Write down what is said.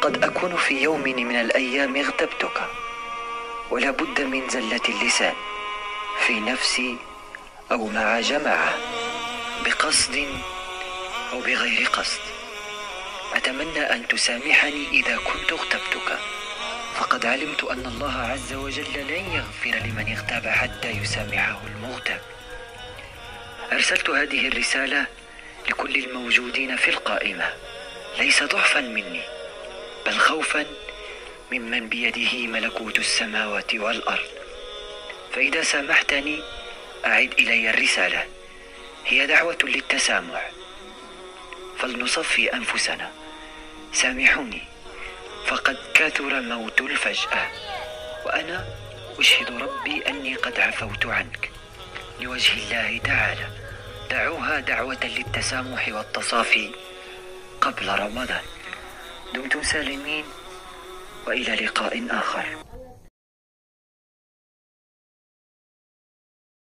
قد أكون في يوم من الأيام اغتبتك ولا بد من زلة اللسان في نفسي أو مع جماعة بقصد أو بغير قصد. أتمنى أن تسامحني إذا كنت اغتبتك فقد علمت أن الله عز وجل لن يغفر لمن اغتاب حتى يسامحه المغتاب. أرسلت هذه الرسالة لكل الموجودين في القائمة. ليس ضعفا مني بل خوفا ممن بيده ملكوت السماوات والأرض. فإذا سامحتني أعد إلي الرسالة. هي دعوة للتسامح. فلنصفي أنفسنا. سامحوني فقد كثر موت الفجأة. وأنا أشهد ربي أني قد عفوت عنك. لوجه الله تعالى. دعوها دعوة للتسامح والتصافي. قبل رمضان. دمتم سالمين وإلى لقاء آخر.